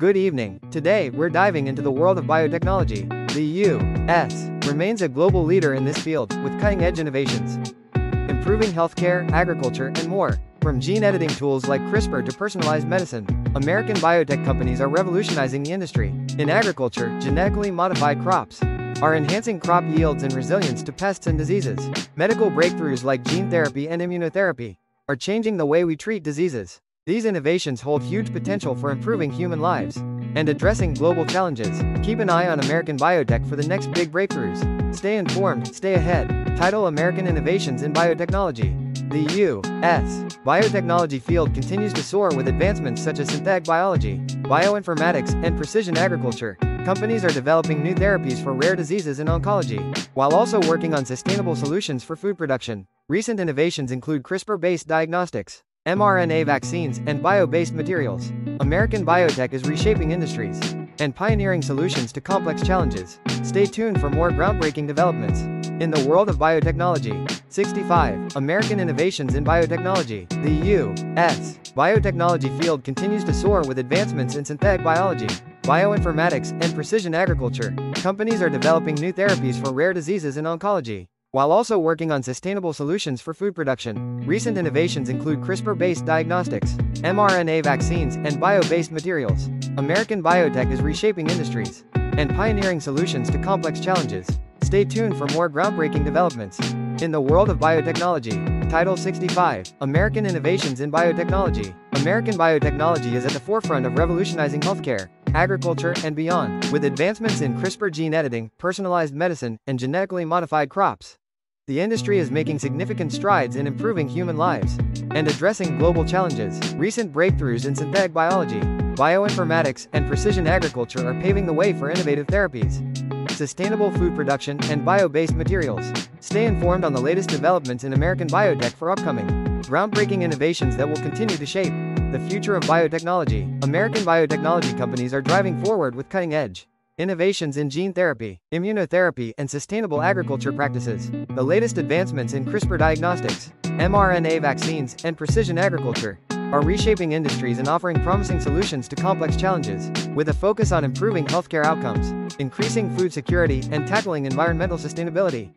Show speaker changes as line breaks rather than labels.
Good evening. Today, we're diving into the world of biotechnology. The U.S. remains a global leader in this field, with cutting edge innovations, improving healthcare, agriculture, and more. From gene editing tools like CRISPR to personalized medicine, American biotech companies are revolutionizing the industry. In agriculture, genetically modified crops are enhancing crop yields and resilience to pests and diseases. Medical breakthroughs like gene therapy and immunotherapy are changing the way we treat diseases. These innovations hold huge potential for improving human lives and addressing global challenges. Keep an eye on American biotech for the next big breakthroughs. Stay informed, stay ahead. Title American Innovations in Biotechnology. The U.S. biotechnology field continues to soar with advancements such as synthetic biology, bioinformatics, and precision agriculture. Companies are developing new therapies for rare diseases and oncology, while also working on sustainable solutions for food production. Recent innovations include CRISPR-based diagnostics, mRNA vaccines, and bio-based materials. American biotech is reshaping industries and pioneering solutions to complex challenges. Stay tuned for more groundbreaking developments. In the world of biotechnology, 65. American innovations in biotechnology. The U.S. biotechnology field continues to soar with advancements in synthetic biology, bioinformatics, and precision agriculture. Companies are developing new therapies for rare diseases and oncology while also working on sustainable solutions for food production. Recent innovations include CRISPR-based diagnostics, mRNA vaccines, and bio-based materials. American biotech is reshaping industries and pioneering solutions to complex challenges. Stay tuned for more groundbreaking developments. In the world of biotechnology, Title 65, American Innovations in Biotechnology. American biotechnology is at the forefront of revolutionizing healthcare, agriculture, and beyond, with advancements in CRISPR gene editing, personalized medicine, and genetically modified crops. The industry is making significant strides in improving human lives and addressing global challenges. Recent breakthroughs in synthetic biology, bioinformatics, and precision agriculture are paving the way for innovative therapies, sustainable food production, and bio-based materials. Stay informed on the latest developments in American biotech for upcoming groundbreaking innovations that will continue to shape the future of biotechnology. American biotechnology companies are driving forward with cutting-edge innovations in gene therapy, immunotherapy, and sustainable agriculture practices, the latest advancements in CRISPR diagnostics, mRNA vaccines, and precision agriculture are reshaping industries and offering promising solutions to complex challenges, with a focus on improving healthcare outcomes, increasing food security, and tackling environmental sustainability.